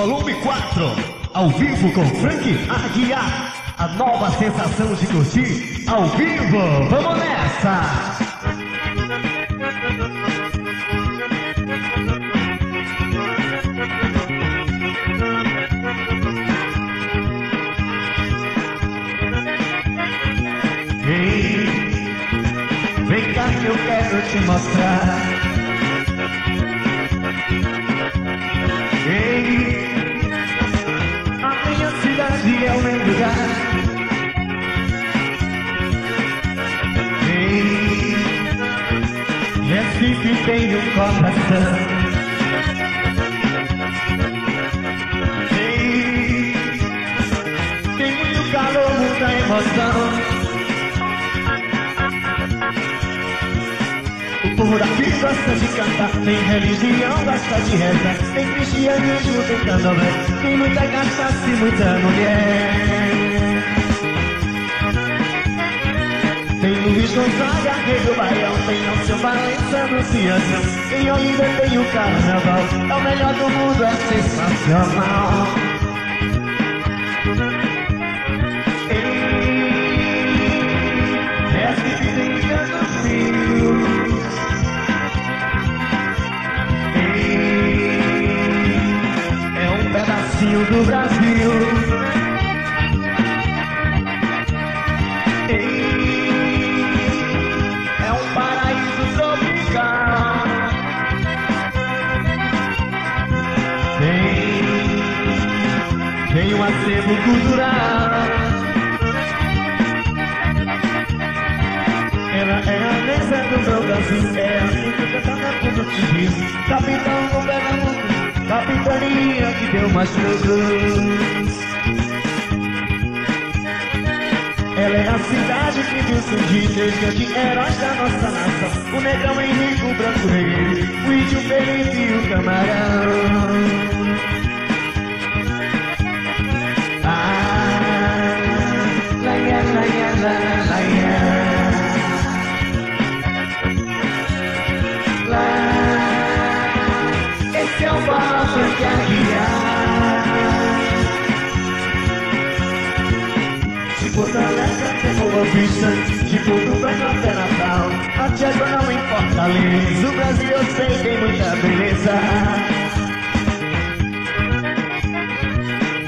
volume 4, ao vivo com Frank Aguiar. A nova sensação de curtir ao vivo. Vamos nessa! Ei, vem cá que eu quero te mostrar. Recife tem um coração. Tem muito calor, muita emoção. O povo daqui gosta de cantar, tem religião, gosta de rezar, tem cristianismo, tem candomblé, tem muita cachaça e muita mulher. Tem Luiz Gonzaga, do Baião, tem Alceu Valença, Anunciação, tem Olinda, tem o Carnaval, é o melhor do mundo, é sensacional. Que deu mais frutos. Ela é a cidade que viu surgir três grandes heróis da nossa nação. O negão Henrique, o branco rei, o índio Felipe e o camarão. Ah, laia, laia, laia, laia. Até Boa Vista, de Porto Branco até Natal. A Tiago não importa ali, o Brasil eu sei tem muita beleza.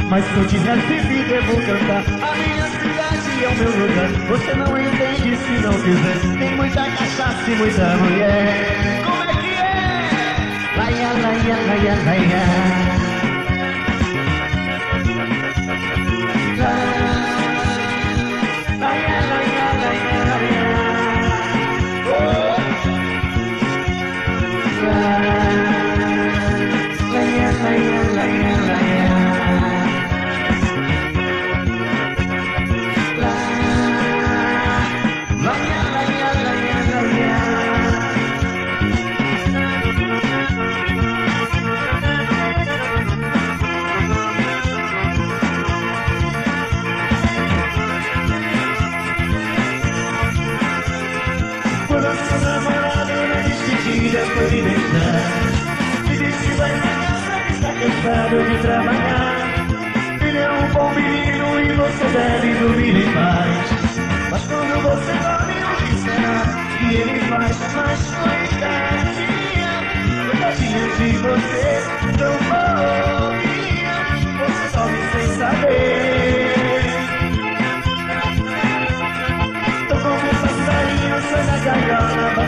Mas se eu te Recife, devo cantar. A minha cidade é o meu lugar. Você não entende se não quiser. Tem muita cachaça e muita mulher. Como é que é? Laia, laia, laia. Laia,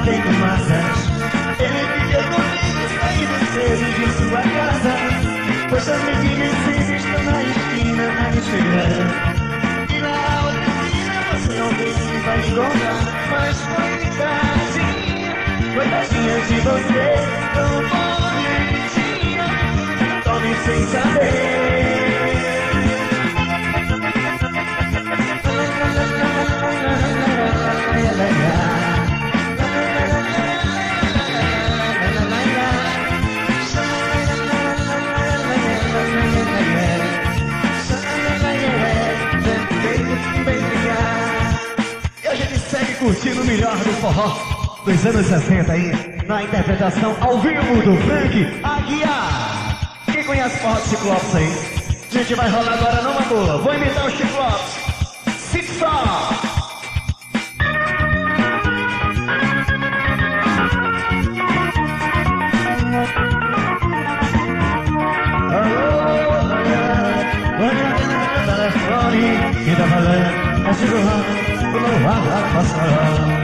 gaiola, batendo massas. Ele fica comigo, saindo cedo de sua casa. Pois as sempre estão na esquina a me esperar. E na outra esquina você não vê se vai encontrar. Mas coitadinha, coitadinha de você, tão bonitinha. Tome sem saber. Forró dos anos 60 aí, na interpretação ao vivo do Frank Aguiar. Quem conhece conhece forró do Ciclopes aí? A gente vai rolar agora numa boa. Vou imitar o Ciclopes. Fique só! Quem tá falando é Chico o vai passar.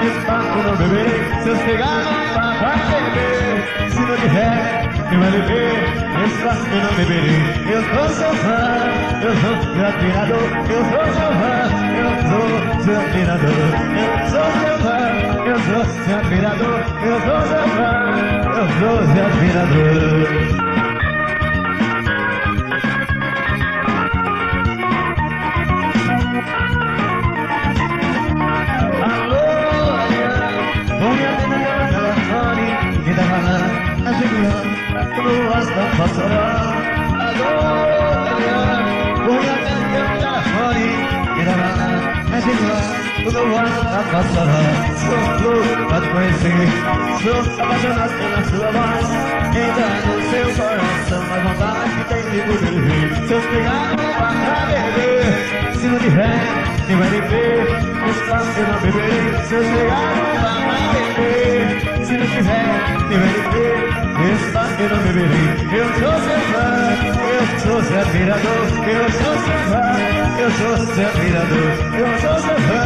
Quem tá vai. Espaço não beber, se eu chegar no vai beber. Se não tiver, eu vou beber. Espaço não beberei. Eu sou seu fã, eu sou seu admirador. Eu sou seu fã, eu sou seu admirador. Eu sou seu fã, eu sou seu admirador. Eu sou seu fã, eu sou seu admirador. Da passará Agora vou atender o telefone Irará, é de lá, o luas da passará Sou louco te conhecer Sou apaixonado pela sua voz Entra no seu coração A vontade tem de poder ver Se eu pegar no bar pra beber Se não tiver, quem vai beber não beberei Se eu chegar no bar pra beber Se não tiver, quem vai beber Está que não beberei Eu sou fã Eu sou seu admirador. Eu sou fã Eu sou seu admirador. Eu sou fã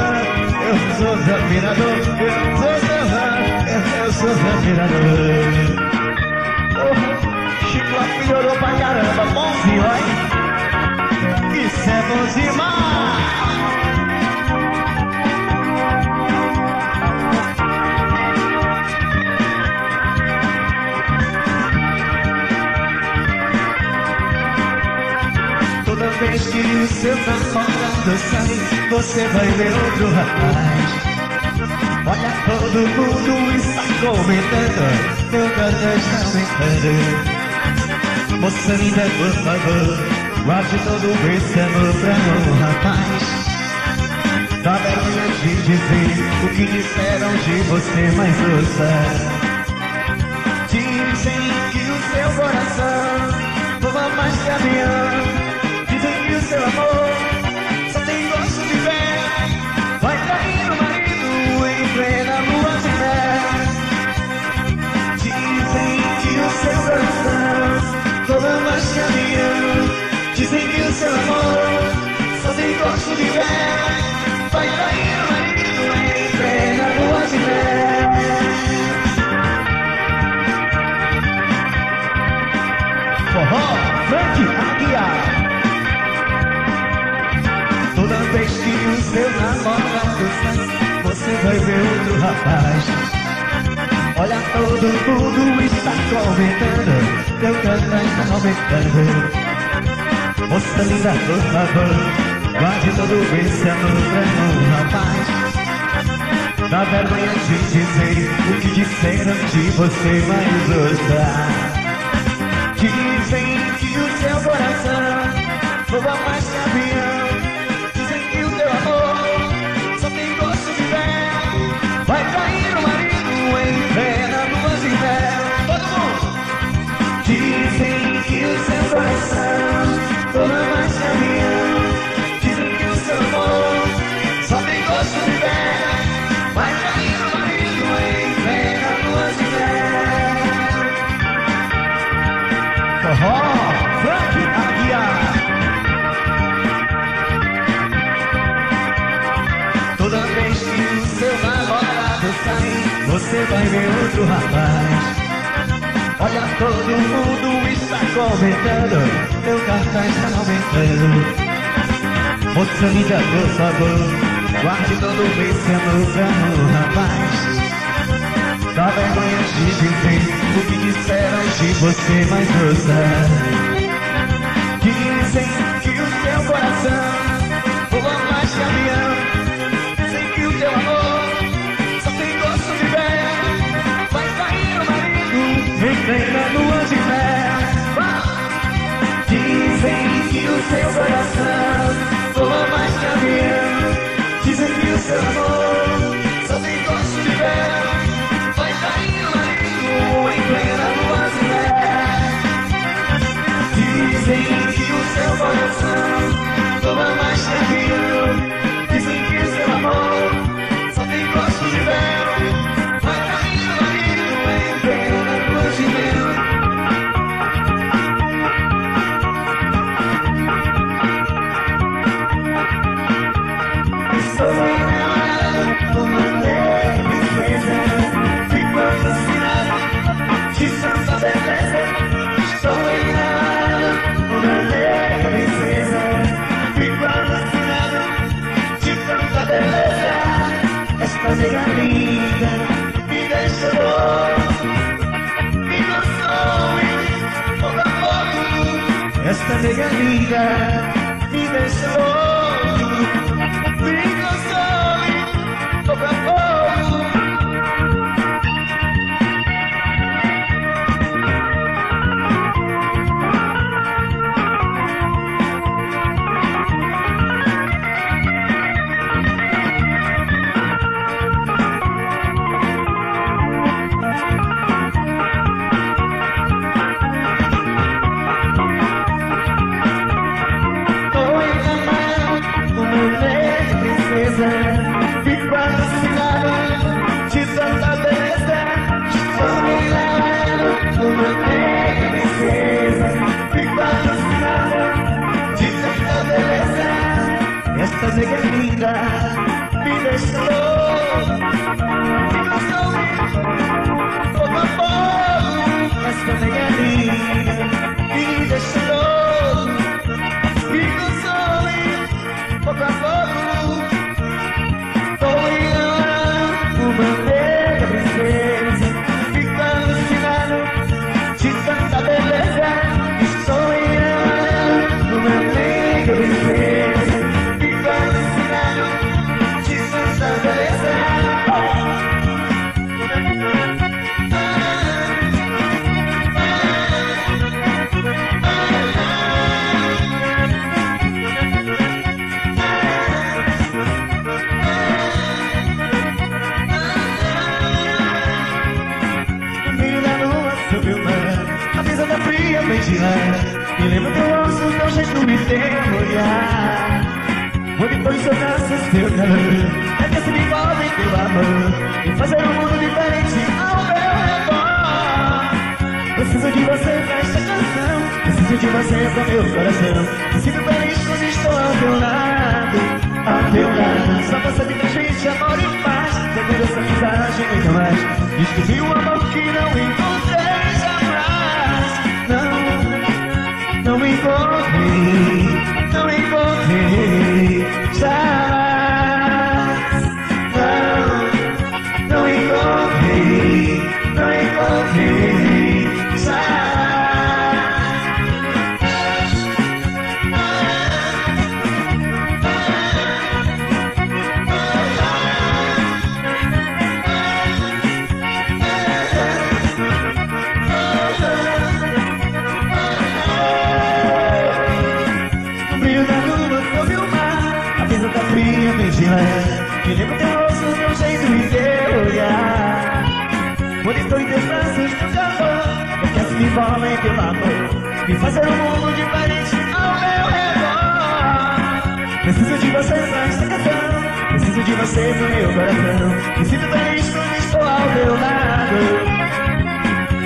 Eu sou seu admirador. Eu sou fã Eu sou seu admirador. Oh, Chico melhorou pra caramba Bonzinho, olha Isso é bom que o seu namorado sair, você vai ver outro rapaz. Olha, todo mundo está comentando, meu canto está aumentando. Moça linda, por favor, guarde todo esse amor pra um rapaz. Dá vergonha de dizer o que disseram de você, mas ouça. Dizem que o seu coração voa mais que avião amor de. Vai cair lua de. Forró, Frank Aguiar. Toda vez que o seu namorado sai, você vai ver outro rapaz. Olha, todo mundo está comentando, teu canto está aumentando. Moça linda, por favor, guarde todo esse amor pra um rapaz. Dá vergonha de dizer o que disseram de você, mas ouça. Dizem que o seu coração voa mais que. Vai ver outro rapaz Olha, todo mundo está comentando, meu cartaz está aumentando. Moça linda, por favor, guarde todo esse amor pra um rapaz. Dá vergonha de dizer o que disseram de você, mas ouça. Dizem que o seu coração seu coração Esta nega linda me deixa de lá Me lembra teu rosto, teu jeito me tem olhar Onde foi seu braço, seu calor É que se me envolve teu amor E fazer um mundo diferente. Ao meu redor. Preciso de você pra esta canção. Preciso de você pra meu coração. Sinto feliz quando estou ao teu lado. Ao teu lado. Só você me transmite amor e paz. Depois dessa amizade muito mais. Descobri o amor que não encontrei Não, não encontrei Não encontrei jamais Me fazer um mundo diferente ao meu redor. Preciso de você pra canção Preciso de você no meu coração. Me sinto feliz quando estou ao teu lado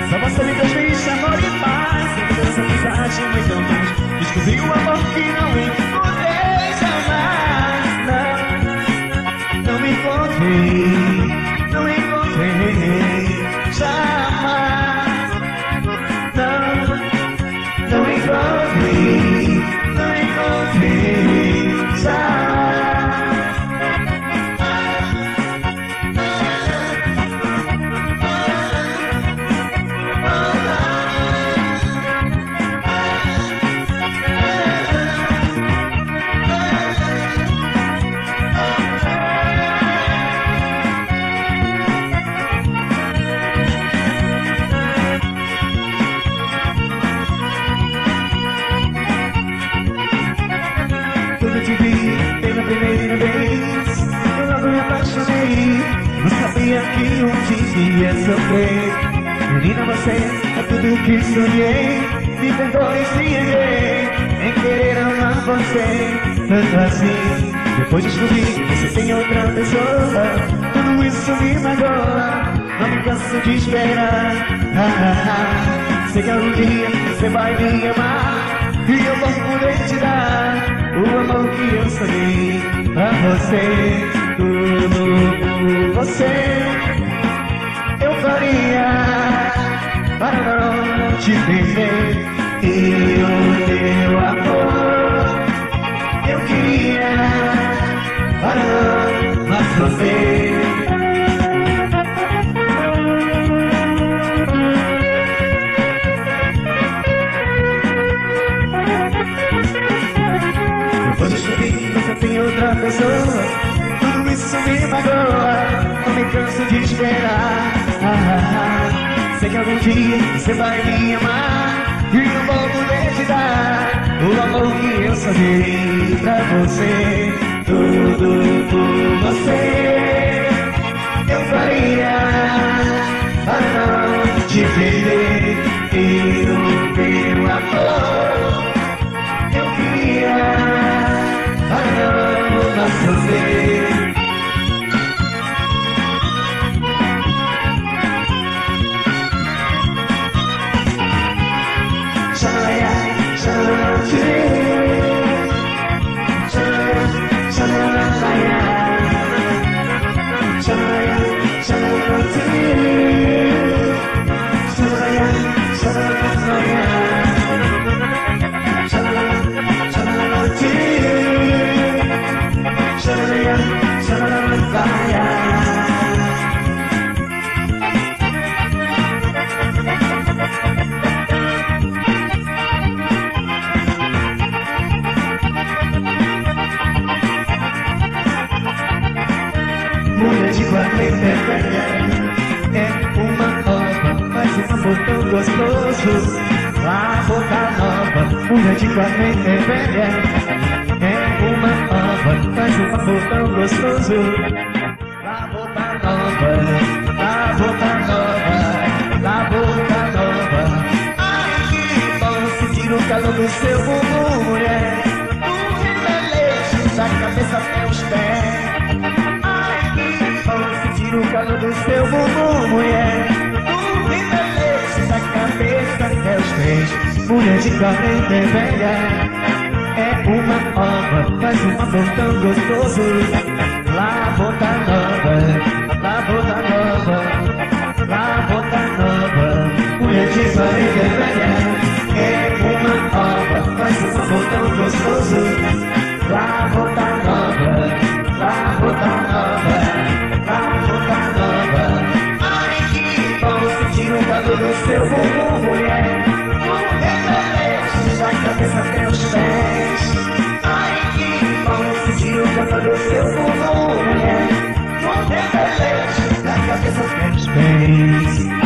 só você me transmite amor e paz. Essa amizade muito mais. Descobri o amor que não encontrei jamais Não, não encontrei você Tanto assim Depois descobri que você tem outra pessoa Tudo isso me magoa Não me canso de esperar ah, ah, ah. Sei que algum dia você vai me amar E eu vou poder te dar o amor que eu sonhei pra você, tudo por você. Eu faria para não te perder e o teu amor. Não sofrer. Depois descobri que você tem outra pessoa Tudo isso me magoa Não me canso de esperar. Sei que algum dia você vai me amar E eu vou poder te dar O amor que eu sonhei pra você Tudo por do seu bumbum, mulher. Tu embeleza da cabeça até os pés. Ai que bom sentir o calor do seu bumbum, mulher. Tu embeleza da cabeça até os pés. Mulher de 40 é velha. É uma ova, faz um amor tão gostoso. Lá bota nova, lá bota nova, lá bota nova. Mulher de 40 é velha. É ova, faz um amor tão gostoso. Lá bota nova, lá nova, lá nova. Ai que bom sentir o calor do seu bumbum, mulher. Da cabeça até os pés. Ai que bom sentir o calor do seu bumbum, mulher. Da cabeça até os pés.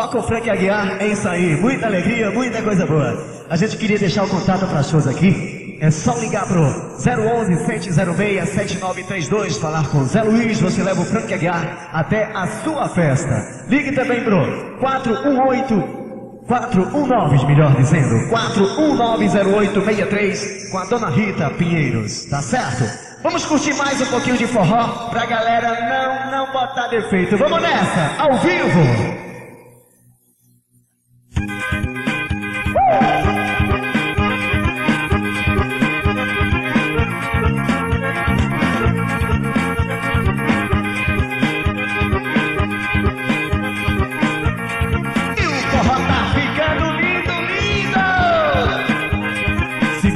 Forró com Frank Aguiar, é isso aí. Muita alegria, muita coisa boa. A gente queria deixar o contato para shows aqui. É só ligar pro 011 706 7932, falar com Zé Luiz, você leva o Frank Aguiar até a sua festa. Ligue também pro 418 419, melhor dizendo, 4190863 com a dona Rita Pinheiros, tá certo? Vamos curtir mais um pouquinho de forró pra galera não, não botar defeito. Vamos nessa, ao vivo!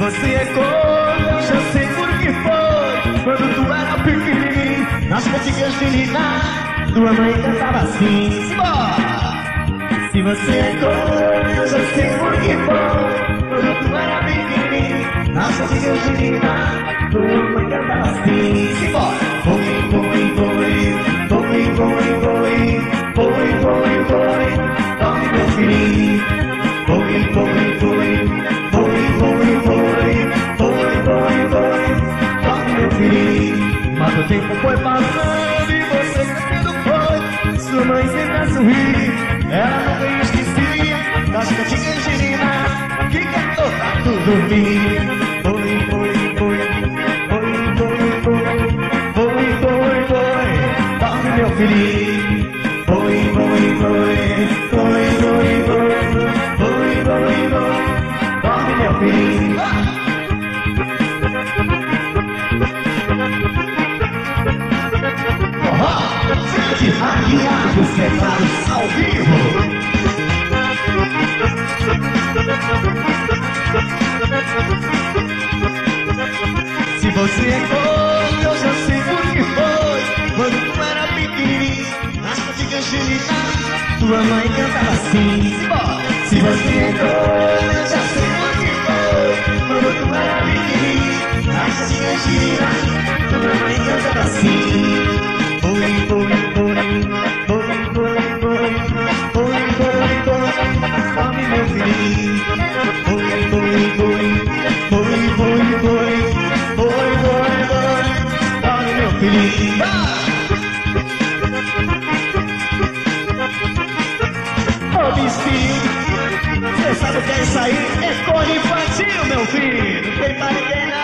Você é corno, eu sei por que foi. Quando tu era pequenininho, nas cantigas de Lina, tua mãe cantava assim. Se você é corno, eu sei por que foi. Quando tu era pequenininho, nas Nossa tia Angelina, tua mãe canta assim. Simbora! Foi, foi, foi, foi, foi, foi, foi, foi, foi, tome meu. Foi, foi, foi, foi, foi, foi, foi, Mas o tempo foi passando e você crescendo foi. Sua mãe sempre a sorrir, ela nunca ia esquecer. Nossa tia Angelina, que cantou pra tu dormir. Sente ragueado, separados ao vivo. Se você corno, eu já sei por que foi. Quando tu era pequenininho, cantigas de Angelina, tua mãe cantava assim. Se você corno, eu já sei por que foi. Quando tu era pequenininho, cantigas de Angelina, tua mãe cantava assim. Não tem mais ninguém não.